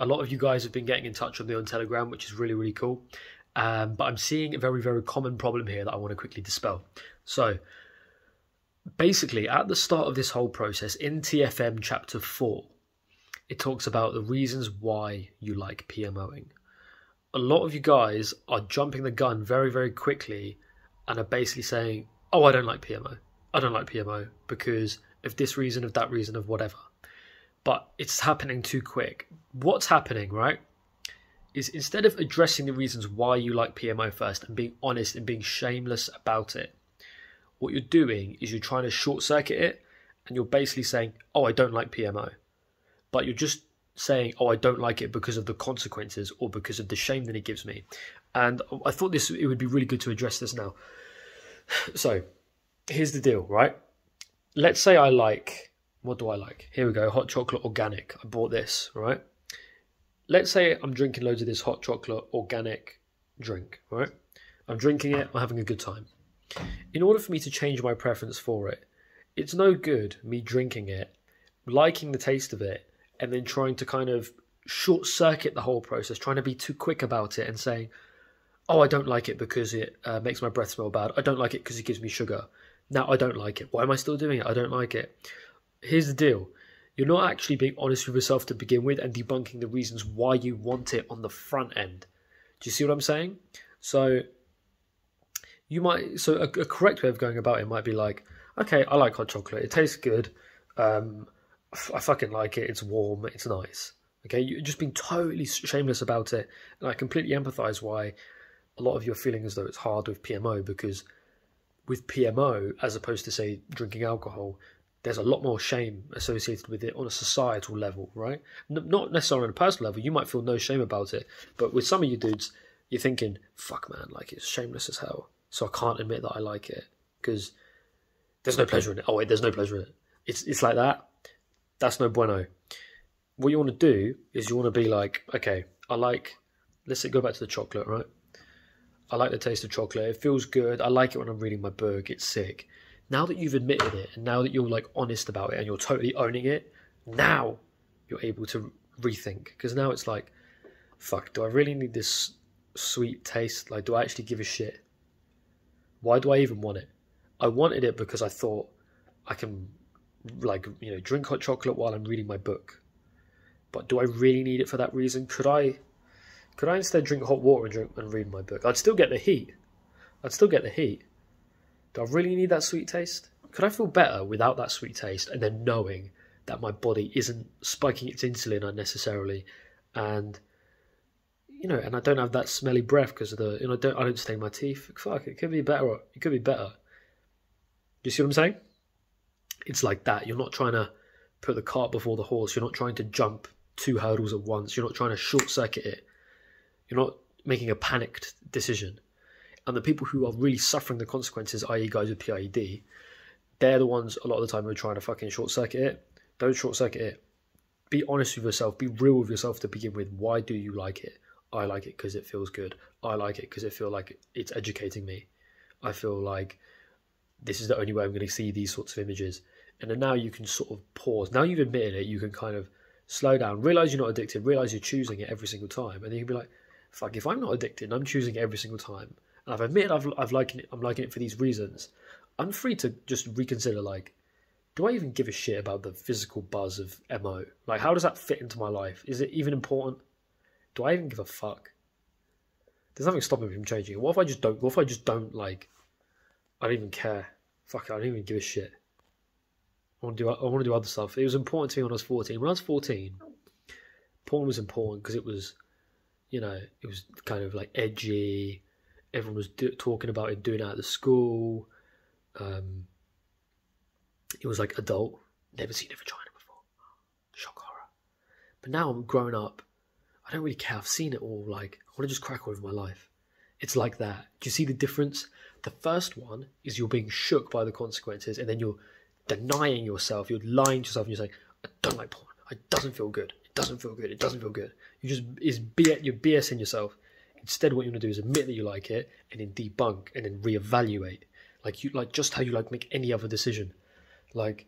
A lot of you guys have been getting in touch with me on Telegram, which is really, really cool. Um, but I'm seeing a very, very common problem here that I want to quickly dispel. So, basically, at the start of this whole process, in TFM chapter 4, it talks about the reasons why you like PMOing. A lot of you guys are jumping the gun very, very quickly and are basically saying, Oh, I don't like PMO. I don't like PMO because of this reason, of that reason, of whatever. But it's happening too quick. What's happening, right? Is instead of addressing the reasons why you like PMO first and being honest and being shameless about it, what you're doing is you're trying to short circuit it and you're basically saying, Oh, I don't like PMO but you're just saying, "Oh, I don't like it because of the consequences or because of the shame that it gives me." And I thought this it would be really good to address this now. So, here's the deal, right? Let's say I like what do I like? Here we go, hot chocolate organic. I bought this, right? Let's say I'm drinking loads of this hot chocolate organic drink, right? I'm drinking it, I'm having a good time. In order for me to change my preference for it, it's no good me drinking it, liking the taste of it, and then trying to kind of short circuit the whole process, trying to be too quick about it and saying, oh, I don't like it because it uh, makes my breath smell bad. I don't like it because it gives me sugar. Now I don't like it. Why am I still doing it? I don't like it. Here's the deal you're not actually being honest with yourself to begin with and debunking the reasons why you want it on the front end. Do you see what I'm saying? So, you might, so a, a correct way of going about it might be like, okay, I like hot chocolate, it tastes good. Um, I fucking like it. It's warm. It's nice. Okay, you're just being totally shameless about it, and I completely empathise why a lot of you are feeling as though it's hard with PMO because with PMO, as opposed to say drinking alcohol, there's a lot more shame associated with it on a societal level, right? N- not necessarily on a personal level. You might feel no shame about it, but with some of you dudes, you're thinking, "Fuck, man, like it's shameless as hell." So I can't admit that I like it because there's no pleasure in it. Oh wait, there's no pleasure in it. It's it's like that that's no bueno. What you want to do is you want to be like, okay, I like, let's go back to the chocolate, right? I like the taste of chocolate. It feels good. I like it when I'm reading my book. It's sick. Now that you've admitted it and now that you're like honest about it and you're totally owning it, now you're able to rethink. Because now it's like, fuck, do I really need this sweet taste? Like, do I actually give a shit? Why do I even want it? I wanted it because I thought I can like you know drink hot chocolate while I'm reading my book. But do I really need it for that reason? Could I could I instead drink hot water and drink and read my book? I'd still get the heat. I'd still get the heat. Do I really need that sweet taste? Could I feel better without that sweet taste and then knowing that my body isn't spiking its insulin unnecessarily and you know, and I don't have that smelly breath because of the, you know, I don't, I don't stain my teeth. Fuck, it could be better. It could be better. You see what I'm saying? it's like that. You're not trying to put the cart before the horse. You're not trying to jump two hurdles at once. You're not trying to short circuit it. You're not making a panicked decision. And the people who are really suffering the consequences, i.e., guys with PIED, they're the ones a lot of the time who are trying to fucking short circuit it. Don't short circuit it. Be honest with yourself. Be real with yourself to begin with. Why do you like it? I like it because it feels good. I like it because it feels like it's educating me. I feel like this is the only way I'm going to see these sorts of images. And then now you can sort of pause. Now you've admitted it, you can kind of slow down, realize you're not addicted, realize you're choosing it every single time, and then you can be like, "Fuck! If I'm not addicted, and I'm choosing it every single time, and I've admitted I've I've liking it, I'm liking it for these reasons. I'm free to just reconsider. Like, do I even give a shit about the physical buzz of mo? Like, how does that fit into my life? Is it even important? Do I even give a fuck? There's nothing stopping me from changing. What if I just don't? What if I just don't like? I don't even care. Fuck it, I don't even give a shit. I want to do I want to do other stuff. It was important to me when I was 14. When I was 14, porn was important because it was, you know, it was kind of like edgy. Everyone was do- talking about it, doing it at the school. Um, it was like adult. Never seen a vagina before. Shock horror. But now I'm grown up. I don't really care. I've seen it all. Like I want to just crack on with my life. It's like that. Do you see the difference? The first one is you're being shook by the consequences, and then you're denying yourself. You're lying to yourself, and you're saying, "I don't like porn. It doesn't feel good. It doesn't feel good. It doesn't feel good." You just is B- you're BSing yourself. Instead, what you want to do is admit that you like it, and then debunk, and then reevaluate. Like you like just how you like make any other decision. Like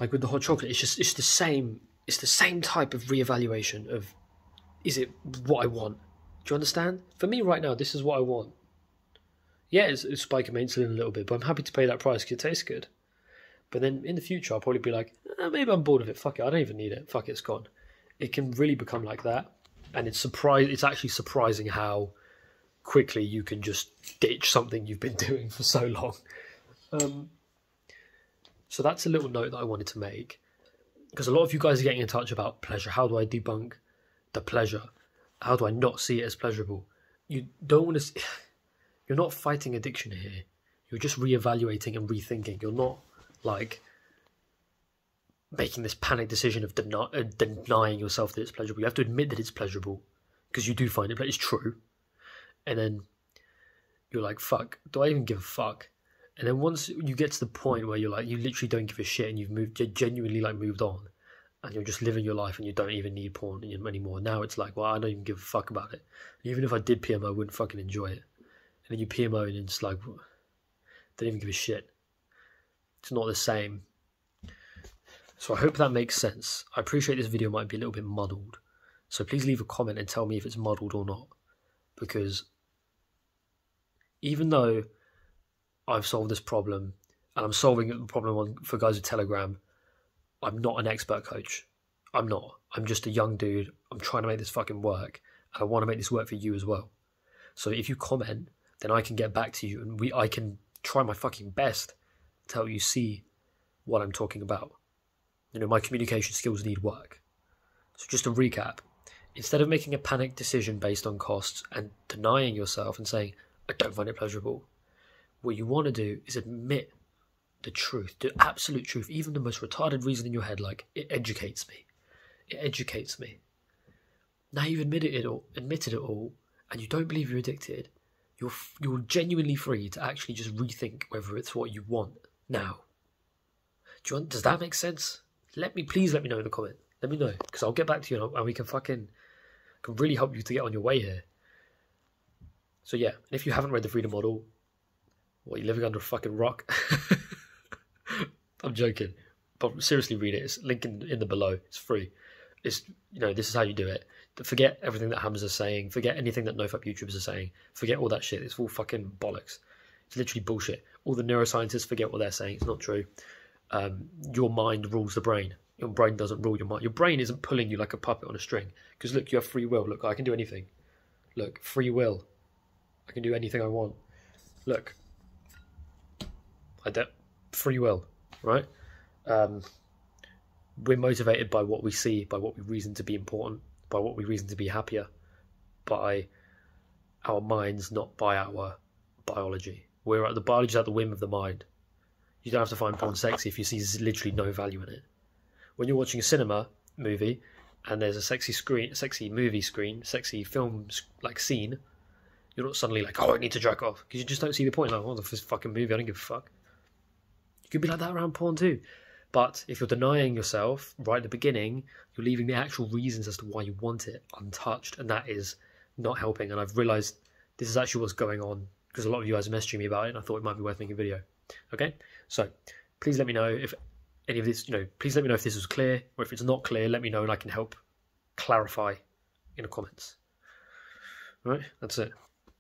like with the hot chocolate, it's just it's the same. it's the same type of reevaluation of is it what I want? Do you understand? For me right now, this is what I want. Yeah, it's, it's spiking my insulin a little bit, but I'm happy to pay that price because it tastes good. But then in the future, I'll probably be like, eh, maybe I'm bored of it. Fuck it, I don't even need it. Fuck it, it's gone. It can really become like that, and it's surprise. It's actually surprising how quickly you can just ditch something you've been doing for so long. Um, so that's a little note that I wanted to make because a lot of you guys are getting in touch about pleasure. How do I debunk the pleasure? How do I not see it as pleasurable? You don't want to. See, You're not fighting addiction here. You're just reevaluating and rethinking. You're not like making this panic decision of uh, denying yourself that it's pleasurable. You have to admit that it's pleasurable because you do find it, but it's true. And then you're like, fuck, do I even give a fuck? And then once you get to the point where you're like, you literally don't give a shit and you've moved, genuinely like moved on and you're just living your life and you don't even need porn anymore. Now it's like, well, I don't even give a fuck about it. Even if I did PMO, I wouldn't fucking enjoy it. And then you PMO and it's like, don't even give a shit. It's not the same. So I hope that makes sense. I appreciate this video might be a little bit muddled. So please leave a comment and tell me if it's muddled or not. Because even though I've solved this problem and I'm solving the problem on, for guys with Telegram. I'm not an expert coach. I'm not. I'm just a young dude. I'm trying to make this fucking work. And I want to make this work for you as well. So if you comment, then I can get back to you and we I can try my fucking best to help you see what I'm talking about. You know, my communication skills need work. So just to recap, instead of making a panic decision based on costs and denying yourself and saying, I don't find it pleasurable, what you want to do is admit the truth, the absolute truth, even the most retarded reason in your head, like it educates me. It educates me. Now you've admitted it all, admitted it all, and you don't believe you're addicted. You're you're genuinely free to actually just rethink whether it's what you want now. Do you want, does that make sense? Let me please let me know in the comment. Let me know because I'll get back to you and we can fucking can really help you to get on your way here. So yeah, if you haven't read the Freedom Model, what, are you living under a fucking rock? I'm joking. But seriously, read it. It's linked in, in the below. It's free. It's you know this is how you do it. Forget everything that Hammers are saying. Forget anything that NoFap YouTubers are saying. Forget all that shit. It's all fucking bollocks. It's literally bullshit. All the neuroscientists forget what they're saying. It's not true. Um, your mind rules the brain. Your brain doesn't rule your mind. Your brain isn't pulling you like a puppet on a string. Because look, you have free will. Look, I can do anything. Look, free will. I can do anything I want. Look, I don't free will, right? Um, we're motivated by what we see, by what we reason to be important, by what we reason to be happier, by our minds, not by our biology. We're at the biology is at the whim of the mind. You don't have to find porn sexy if you see literally no value in it. When you're watching a cinema movie and there's a sexy screen, sexy movie screen, sexy film like scene, you're not suddenly like, oh, I need to jack off because you just don't see the point. Like, oh, this fucking movie, I don't give a fuck. You could be like that around porn too. But if you're denying yourself right at the beginning, you're leaving the actual reasons as to why you want it untouched, and that is not helping. And I've realised this is actually what's going on because a lot of you guys are messaging me about it, and I thought it might be worth making a video. Okay, so please let me know if any of this, you know, please let me know if this was clear, or if it's not clear, let me know and I can help clarify in the comments. All right, that's it.